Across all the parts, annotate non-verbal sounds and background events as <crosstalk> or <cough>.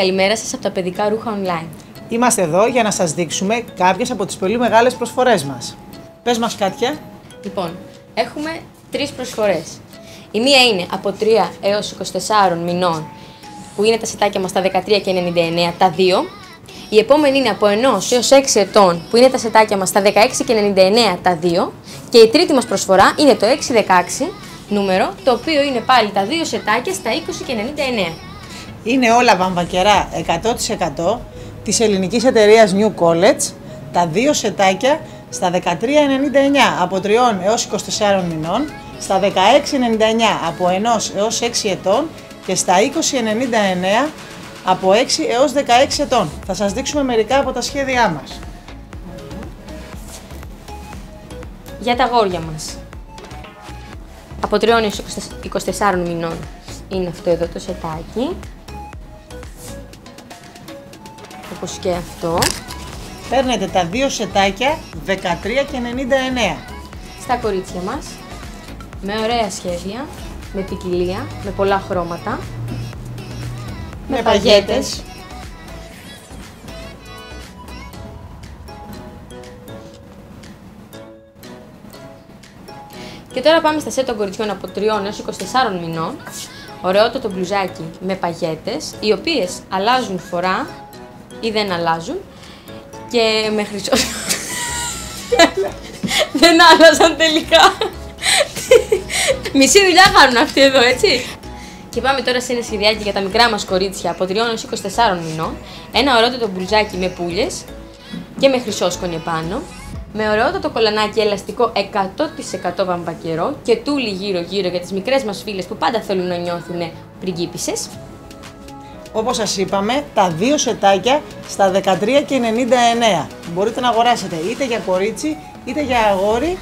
Καλημέρα σας από τα παιδικά ρούχα online. Είμαστε εδώ για να σας δείξουμε κάποιες από τις πολύ μεγάλες προσφορές μας. Πες μας Κάτια. Λοιπόν, έχουμε τρεις προσφορές. Η μία είναι από 3 έως 24 μηνών, που είναι τα σετάκια μας τα 13 και 99, τα δύο. Η επόμενη είναι από 1 έως 6 ετών, που είναι τα σετάκια μας τα 16 και 99, τα δύο. Και η τρίτη μας προσφορά είναι το 616 νούμερο, το οποίο είναι πάλι τα δύο σετάκια στα 20 και 99. Είναι όλα βαμβακερά 100% της ελληνικής εταιρείας New College, τα δύο σετάκια στα 13,99 από 3 έως 24 μηνών, στα 16,99 από 1 έως 6 ετών και στα 20,99 από 6 έως 16 ετών. Θα σας δείξουμε μερικά από τα σχέδιά μας. Για τα γόρια μας. Από 3 έως 24 μηνών είναι αυτό εδώ το σετάκι. Όπως και αυτό. Παίρνετε τα δύο σετάκια 13 και 99. Στα κορίτσια μας. Με ωραία σχέδια. Με ποικιλία. Με πολλά χρώματα. Με, παγέτες. Και τώρα πάμε στα σετ των κοριτσιών από 3 έως 24 μηνών. Ωραιότατο μπλουζάκι με παγέτες, οι οποίες αλλάζουν φορά ή δεν αλλάζουν και με χρυσό. <laughs> δεν άλλαζαν τελικά. <laughs> Μισή δουλειά κάνουν αυτοί εδώ, έτσι. Και πάμε τώρα σε ένα σχεδιάκι για τα μικρά μας κορίτσια από 3 έως 24 μηνών. Ένα ωραιότατο μπλουζάκι με πουλιες και με χρυσόσκονη επάνω. Με ωραιότατο κολανάκι ελαστικό 100% βαμβακερό και τούλι γύρω-γύρω για τις μικρές μας φίλες που πάντα θέλουν να νιώθουν πριγκίπισσες. Όπως σας είπαμε, τα δύο σετάκια στα 13 και 99. Μπορείτε να αγοράσετε είτε για κορίτσι είτε για αγόρι.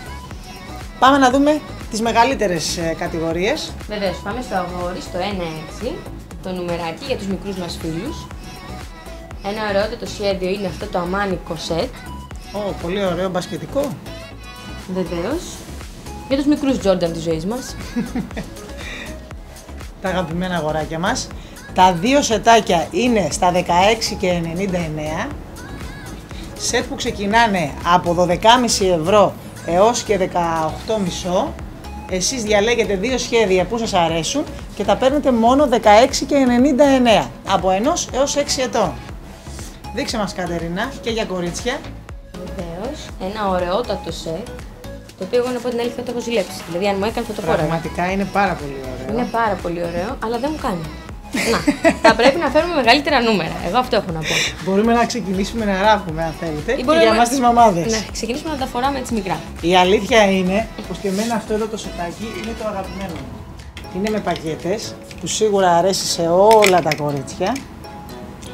Πάμε να δούμε τις μεγαλύτερες ε, κατηγορίες. Βεβαίως, πάμε στο αγόρι, στο 1-6, το νουμεράκι για τους μικρούς μας φίλους. Ένα ωραιότατο σχέδιο είναι αυτό το αμάνικο σετ. Ω, πολύ ωραίο μπασκετικό. Βεβαίως. Για τους μικρούς Jordan της ζωής μας. <laughs> Τα αγαπημένα αγοράκια μας. Τα δύο σετάκια είναι στα 16 και 99. Σετ που ξεκινάνε από 12,5 ευρώ έως και 18,5. Εσείς διαλέγετε δύο σχέδια που σας αρέσουν και τα παίρνετε μόνο 16 και 99. Από 1 έως 6 ετών. Δείξε μας Κατερίνα και για κορίτσια. Βεβαίως. Ένα ωραιότατο σετ. Το οποίο εγώ να πω την αλήθεια το έχω ζηλέψει. Δηλαδή, αν μου έκανε θα το φόραγα. Πραγματικά είναι πάρα πολύ ωραίο. Είναι πάρα πολύ ωραίο, αλλά δεν μου κάνει. Να, θα πρέπει να φέρουμε μεγαλύτερα νούμερα. Εγώ αυτό έχω να πω. Μπορούμε να ξεκινήσουμε να γράφουμε αν θέλετε Ή και μπορούμε για να- εμάς τις μαμάδες. Να ξεκινήσουμε να τα φοράμε έτσι μικρά. Η αλήθεια είναι πως και εμένα αυτό εδώ το σετάκι είναι το αγαπημένο μου. Είναι με παγέτες που σίγουρα αρέσει σε όλα τα κορίτσια.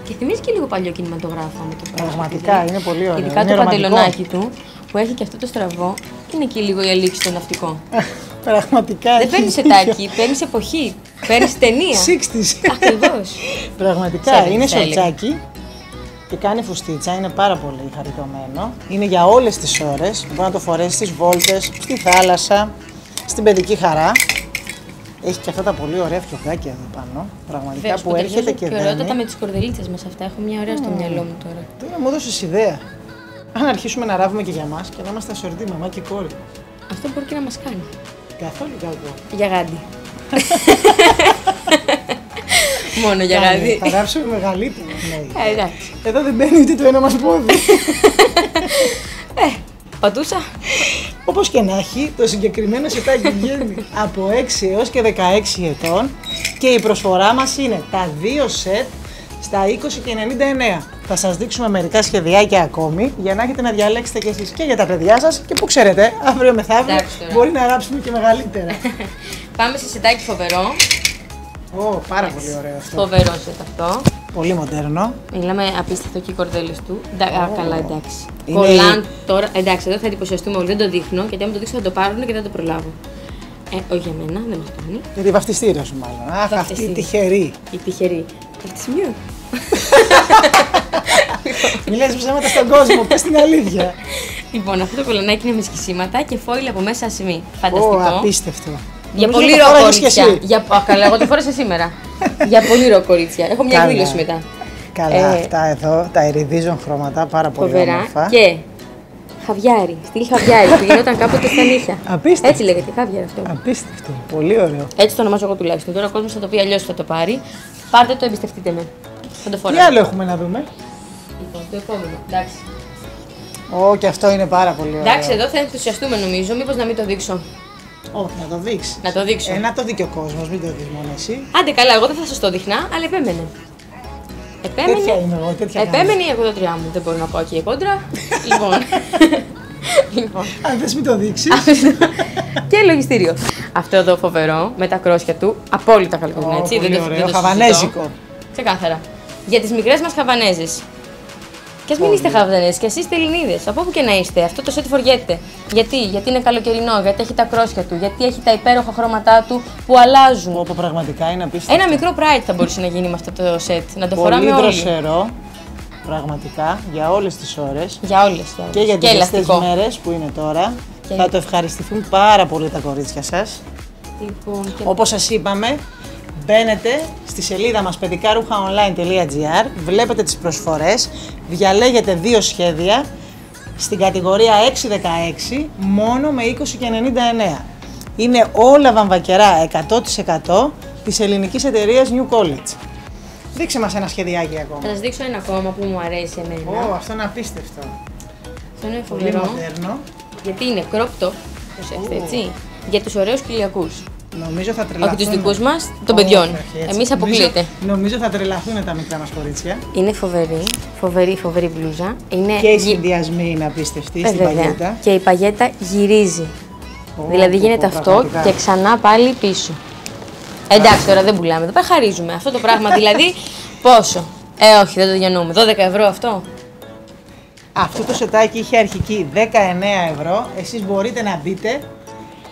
Και θυμίζει και λίγο παλιό κινηματογράφο με το πράγμα. Πραγματικά είναι πολύ ωραίο. Ειδικά είναι το ρομαντικό. παντελονάκι του που έχει και αυτό το στραβό και είναι εκεί λίγο η αλήξη στο ναυτικό. <laughs> Πραγματικά. Δεν έχει παίρνει δίκιο. σετάκι, παίρνεις εποχή. Παίρνεις ταινία. 60s. Ακριβώς. Πραγματικά Seventies, είναι θα έλεγα. σορτσάκι και κάνει φουστίτσα, είναι πάρα πολύ χαριτωμένο. Είναι για όλες τις ώρες, μπορεί να το φορέσεις στις βόλτες, στη θάλασσα, στην παιδική χαρά. Έχει και αυτά τα πολύ ωραία φτιωχάκια εδώ πάνω, πραγματικά Βεβαίως, που έρχεται ταιριάζουν και και ωραιότατα δένει. με τις κορδελίτσες μας αυτά. Έχω μια ωραία στο μυαλό μου τώρα. Τώρα μου έδωσε ιδέα. Αν αρχίσουμε να ράβουμε και για μας και να είμαστε ασορτοί, μαμά και κόρη. Αυτό μπορεί και να μας κάνει. Καθόλου κακό. Για γάντι. <laughs> Μόνο για Κάνε, γάντι. Θα γράψουμε μεγαλύτερο. Ναι. Ε, εντάξει. Εδώ δεν μπαίνει ούτε το ένα μας πόδι. <laughs> Πατούσα. Όπως και να έχει, το συγκεκριμένο σετάκι βγαίνει από 6 έως και 16 ετών και η προσφορά μας είναι τα δύο σετ στα 20 και 99. Θα σας δείξουμε μερικά σχεδιάκια ακόμη για να έχετε να διαλέξετε και εσείς και για τα παιδιά σας και που ξέρετε, αύριο μεθαύριο Εντάξει τώρα. μπορεί να γράψουμε και μεγαλύτερα. <laughs> Πάμε σε σετάκι φοβερό. Ω, πάρα πολύ ωραίο αυτό. Φοβερό σετ αυτό. Πολύ μοντέρνο. Μιλάμε απίστευτο και οι κορδέλες του. Ντα- α, καλά, εντάξει. Είναι- Κολλάν τώρα. Εντάξει, εδώ θα εντυπωσιαστούμε όλοι. Δεν το δείχνω γιατί αν το δείξω θα το πάρουν και δεν θα το προλάβω. Ε, όχι για μένα, δεν μας κάνει. Για τη βαφτιστήρια σου μάλλον. Αχ, αυτή η Βαφτιστήρια. τυχερή. Η τυχερή. Από της σημείο. <laughs> Μιλάς ψέματα στον κόσμο, πες την αλήθεια. Λοιπόν, αυτό το κολονάκι είναι με σκισίματα και φόιλ από μέσα ασημή. Ω, Φανταστικό. απίστευτο. Για Νομίζω πολύ το ρο φόραγες κι κορίτσια. εσύ. Για... Α, καλά, εγώ το φόρεσα σήμερα. Για πολύ ρο κορίτσια. Έχω μια Καλά. εκδήλωση μετά. Καλά, Ε, αυτά εδώ, τα ερηδίζουν χρώματα, πάρα πολύ Φοβερά. όμορφα. Και χαβιάρι, στυλ χαβιάρι που γινόταν κάποτε στα νύχια. Απίστευτο. Έτσι λέγεται, χαβιάρι αυτό. Απίστευτο, πολύ ωραίο. Έτσι το ονομάζω εγώ τουλάχιστον. Τώρα ο κόσμος θα το πει αλλιώς θα το πάρει. Πάρτε το, εμπιστευτείτε με. Θα το Τι φοράω. άλλο έχουμε να δούμε; Λοιπόν, το επόμενο. Εντάξει. Ω, και αυτό είναι πάρα πολύ ωραίο. Εντάξει, εδώ θα ενθουσιαστούμε νομίζω. Μήπως να μην το δείξω. Όχι, να το δείξεις. Να το δείξω. Ε, να το δει και ο κόσμος, μην το δεις μόνο εσύ. Άντε καλά, εγώ δεν θα σας το δείχνα, αλλά επέμενε. Επέμενε. Τέτοια είμαι εγώ, τέτοια Επέμενε η εκδοτριά μου. Δεν μπορώ να πω εκεί η κόντρα. <laughs> λοιπόν. λοιπόν. Αν θες μην το δείξεις. και λογιστήριο. Αυτό εδώ φοβερό με τα κρόσια του. Απόλυτα καλοκαιρινό, έτσι. πολύ δεν το, ωραίο, δεν το χαβανέζικο. συζητώ. Ξεκάθαρα. Για τις μικρές μας χαβανέζες. Και ας μην είστε χαβανέζε, και εσείς είστε Ελληνίδες. Από όπου και να είστε, αυτό το σετ φοριέται. Γιατί, γιατί είναι καλοκαιρινό, γιατί έχει τα κρόσια του, γιατί έχει τα υπέροχα χρώματά του που αλλάζουν. Όπου πραγματικά είναι απίστευτο. Ένα μικρό pride θα μπορούσε να γίνει με αυτό το σετ. Να το Πολύ φοράμε όλοι. δροσερό, πραγματικά, για όλες τις ώρες. Για όλες. Και για τις ζεστές ελαστικό. μέρες που είναι τώρα. Και- Θα το ευχαριστηθούν πάρα πολύ τα κορίτσια σας. Λοιπόν, και... Όπως σας είπαμε, μπαίνετε στη σελίδα μας παιδικάρουχαonline.gr, βλέπετε τις προσφορές, διαλέγετε δύο σχέδια στην κατηγορία 6-16 μόνο με 20 και 99. Είναι όλα βαμβακερά 100% της ελληνικής εταιρείας New College. Δείξε μας ένα σχεδιάκι ακόμα. Θα σας δείξω ένα ακόμα που μου αρέσει εμένα. Ω, αυτό είναι απίστευτο. Αυτό είναι Πολύ φοβερό. μοντέρνο. Γιατί είναι crop top, προσέξτε, έτσι. Για τους ωραίους κοιλιακούς. Νομίζω θα τρελαθούν. Όχι του δικούς μας, των παιδιών. Όχι, έτσι. Εμείς αποκλείεται. Νομίζω, νομίζω θα τρελαθούν τα μικρά μας κορίτσια. Είναι φοβερή, φοβερή, φοβερή μπλούζα. Είναι Και οι γυ- συνδυασμοί είναι απίστευτοι Ε, στην βέβαια. παγέτα. Και η παγέτα γυρίζει. Ω, δηλαδή πω, γίνεται πω, αυτό πραγματικά. και ξανά πάλι πίσω. Εντάξει, τώρα δεν πουλάμε. Εδώ πέρα χαρίζουμε. Αυτό το πράγμα <laughs> δηλαδή πόσο; Ε, όχι, δεν το διανοούμε. 12 ευρώ αυτό; Αυτό το σετάκι είχε αρχική 19 ευρώ. Εσείς μπορείτε να μπείτε,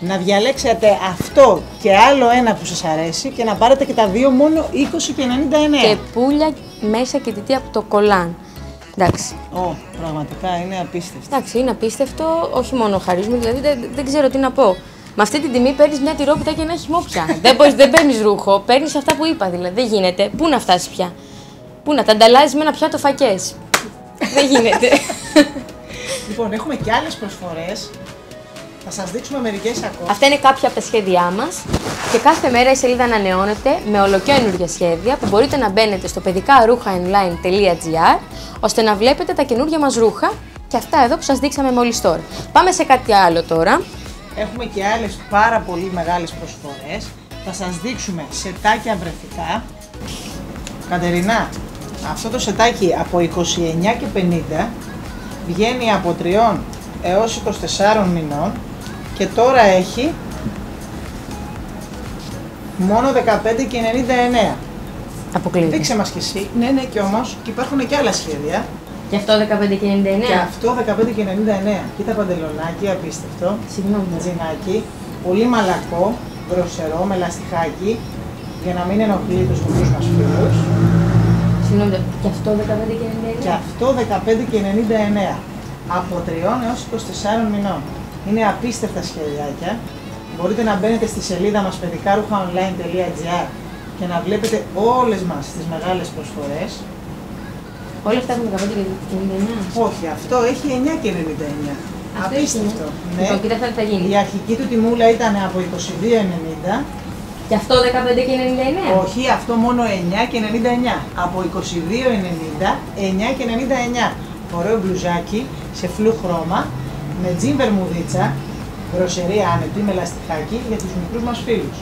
να διαλέξετε αυτό και άλλο ένα που σας αρέσει και να πάρετε και τα δύο μόνο 20 και 99. Και πουλια μέσα και τιτή από το κολάν. Εντάξει. Ω, πραγματικά είναι απίστευτο. Εντάξει, είναι απίστευτο. Όχι μόνο χαρίζουμε, δηλαδή δεν, δεν ξέρω τι να πω. Με αυτή την τιμή παίρνεις μια τυρόπιτα και ένα χυμό πια. <laughs> δεν μπορείς, δεν παίρνεις ρούχο, παίρνεις αυτά που είπα δηλαδή. Δεν γίνεται. Πού να φτάσεις πια; Πού να τα ανταλλάζεις με ένα πιάτο φακές; δεν γίνεται. <laughs> Λοιπόν, έχουμε και άλλες προσφορές. Θα σας δείξουμε μερικές ακόμα. Αυτά είναι κάποια από τα σχέδιά μας και κάθε μέρα η σελίδα ανανεώνεται με ολοκένουργια σχέδια που μπορείτε να μπαίνετε στο παιδικαρούχαonline.gr ώστε να βλέπετε τα καινούργια μας ρούχα και αυτά εδώ που σας δείξαμε μόλις τώρα. Πάμε σε κάτι άλλο τώρα. Έχουμε και άλλες πάρα πολύ μεγάλες προσφορές. Θα σας δείξουμε σετάκια βρεφικά. Κατερινά, αυτό το σετάκι από 29 και 50 βγαίνει από 3 έως 24 μηνών και τώρα έχει μόνο 15 και 99. Αποκλείεται. Δείξε μας κι εσύ. Ναι, ναι, και όμως και υπάρχουν και άλλα σχέδια. Και αυτό 15 και 99. Και αυτό 15 και 99. Κοίτα παντελονάκι, απίστευτο. Συγγνώμη. Τζινάκι, πολύ μαλακό, δροσερό, με λαστιχάκι, για να μην ενοχλεί τους μικρούς μας φίλους. Συγγνώμη. Και αυτό 15 και 99. Και αυτό 15 και 99. Από 3 έως 24 μηνών. Είναι απίστευτα σχεδιάκια. Μπορείτε να μπαίνετε στη σελίδα μας παιδικάρουχαonline.gr και να βλέπετε όλες μας τις μεγάλες προσφορές. Όλα αυτά έχουν 15 και 99. Όχι, αυτό έχει 9 και 99. Αυτό Απίστευτο. έχει, Ναι. Λοιπόν, κοίτα αυτά τι θα γίνει. Η αρχική του τιμούλα ήταν από 22,90 Και αυτό 15 και 99. Όχι, αυτό μόνο 9 και 99. Από 22,90, 9 και 99. Ωραίο μπλουζάκι σε φλου χρώμα, με τζιν βερμουδίτσα, γροσερή άνετη με λαστιχάκι για τους μικρούς μας φίλους.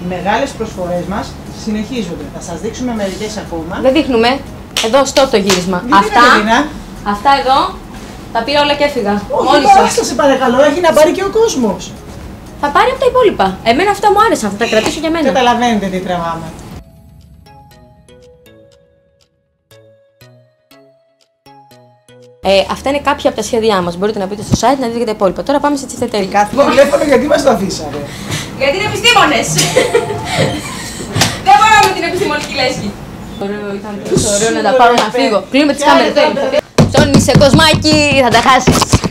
Οι μεγάλες προσφορές μας συνεχίζονται. Θα σας δείξουμε μερικές ακόμα. Δεν δείχνουμε. Εδώ στο το γύρισμα. Μην αυτά, είναι, Ειρήνα. αυτά εδώ τα πήρα όλα και έφυγα. Όχι, Μόλις τώρα, σα. άστα σε παρακαλώ, έχει να πάρει και ο κόσμος. Θα πάρει από τα υπόλοιπα. Εμένα αυτά μου άρεσαν. Θα τα κρατήσω για μένα. Καταλαβαίνετε τι τραβάμε. Ε, αυτά είναι κάποια από τα σχέδιά μας. Μπορείτε να μπείτε στο site να δείτε τα υπόλοιπα. Τώρα πάμε σε τσιστετέλη. Κάθε τηλέφωνο γιατί μας το αφήσατε. Γιατί είναι επιστήμονες! Δεν μπορώ με την επιστημονική λέσχη. Ωραίο, ήταν τόσο ωραίο να τα πάρω να φύγω. Κλείνουμε τις Και κάμερες άλλη τώρα. Ψώνεις σε κοσμάκι, θα τα χάσεις.